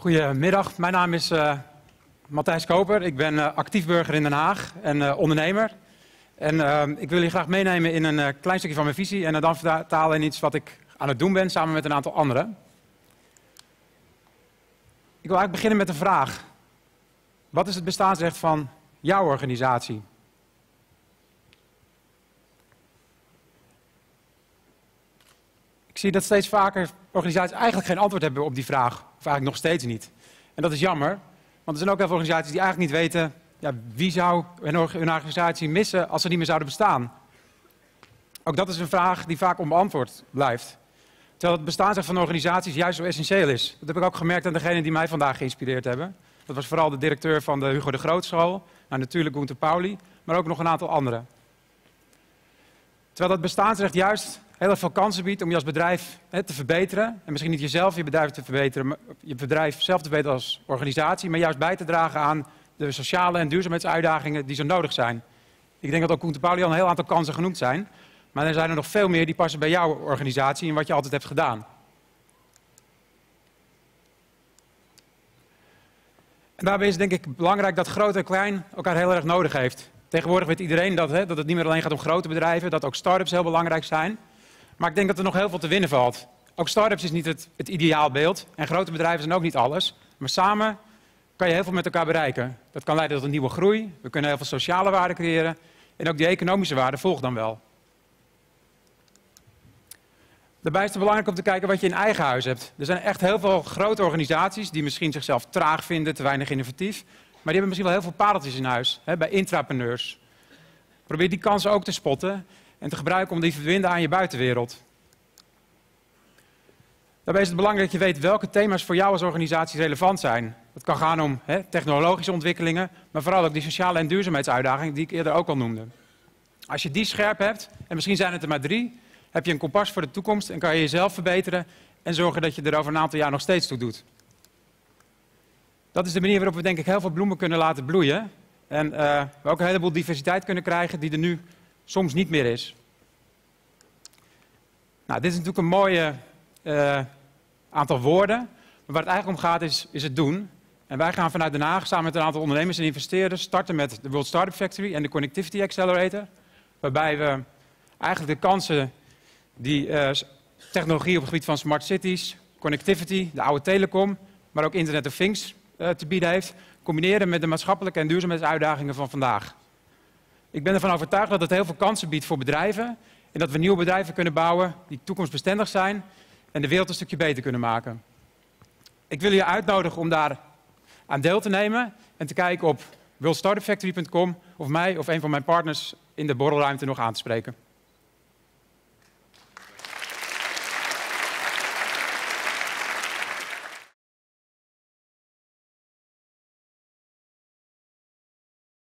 Goedemiddag, mijn naam is uh, Matthijs Koper. Ik ben uh, actief burger in Den Haag en uh, ondernemer. En ik wil je graag meenemen in een klein stukje van mijn visie en dan vertalen in iets wat ik aan het doen ben samen met een aantal anderen. Ik wil eigenlijk beginnen met een vraag. Wat is het bestaansrecht van jouw organisatie? Ik zie dat steeds vaker organisaties eigenlijk geen antwoord hebben op die vraag. Of eigenlijk nog steeds niet. En dat is jammer, want er zijn ook heel veel organisaties die eigenlijk niet weten... Ja, wie zou hun organisatie missen als ze niet meer zouden bestaan. Ook dat is een vraag die vaak onbeantwoord blijft. Terwijl het bestaansrecht van organisaties juist zo essentieel is. Dat heb ik ook gemerkt aan degenen die mij vandaag geïnspireerd hebben. Dat was vooral de directeur van de Hugo de Grootschool. Nou, natuurlijk Gunther Pauli, maar ook nog een aantal anderen. Terwijl dat bestaansrecht juist heel veel kansen biedt om je als bedrijf hè, te verbeteren. En misschien niet jezelf, je bedrijf te verbeteren, maar je bedrijf zelf te verbeteren als organisatie, maar juist bij te dragen aan de sociale en duurzaamheidsuitdagingen die zo nodig zijn. Ik denk dat ook Koen Pauli al een heel aantal kansen genoemd zijn. Maar er zijn er nog veel meer die passen bij jouw organisatie en wat je altijd hebt gedaan. En daarbij is het denk ik belangrijk dat groot en klein elkaar heel erg nodig heeft. Tegenwoordig weet iedereen dat, hè, dat het niet meer alleen gaat om grote bedrijven, dat ook start-ups heel belangrijk zijn. Maar ik denk dat er nog heel veel te winnen valt. Ook start-ups is niet het, het ideaalbeeld en grote bedrijven zijn ook niet alles. Maar samen kan je heel veel met elkaar bereiken. Dat kan leiden tot een nieuwe groei, we kunnen heel veel sociale waarde creëren en ook die economische waarde volgt dan wel. Daarbij is het belangrijk om te kijken wat je in eigen huis hebt. Er zijn echt heel veel grote organisaties die misschien zichzelf traag vinden, te weinig innovatief. Maar die hebben misschien wel heel veel pareltjes in huis, hè, bij intrapreneurs. Probeer die kansen ook te spotten en te gebruiken om die te aan je buitenwereld. Daarbij is het belangrijk dat je weet welke thema's voor jou als organisatie relevant zijn. Het kan gaan om hè, technologische ontwikkelingen, maar vooral ook die sociale en duurzaamheidsuitdagingen die ik eerder ook al noemde. Als je die scherp hebt, en misschien zijn het er maar drie, heb je een kompas voor de toekomst en kan je jezelf verbeteren en zorgen dat je er over een aantal jaar nog steeds toe doet. Dat is de manier waarop we denk ik heel veel bloemen kunnen laten bloeien. En uh, we ook een heleboel diversiteit kunnen krijgen die er nu soms niet meer is. Nou, dit is natuurlijk een mooie uh, aantal woorden. Maar waar het eigenlijk om gaat is, is het doen. En wij gaan vanuit Den Haag samen met een aantal ondernemers en investeerders starten met de World Startup Factory en de Connectivity Accelerator. Waarbij we eigenlijk de kansen die uh, technologie op het gebied van smart cities, connectivity, de oude telecom, maar ook Internet of Things te bieden heeft, combineren met de maatschappelijke en duurzaamheidsuitdagingen van vandaag. Ik ben ervan overtuigd dat het heel veel kansen biedt voor bedrijven en dat we nieuwe bedrijven kunnen bouwen die toekomstbestendig zijn en de wereld een stukje beter kunnen maken. Ik wil je uitnodigen om daar aan deel te nemen en te kijken op worldstartupfactory.com of mij of een van mijn partners in de borrelruimte nog aan te spreken.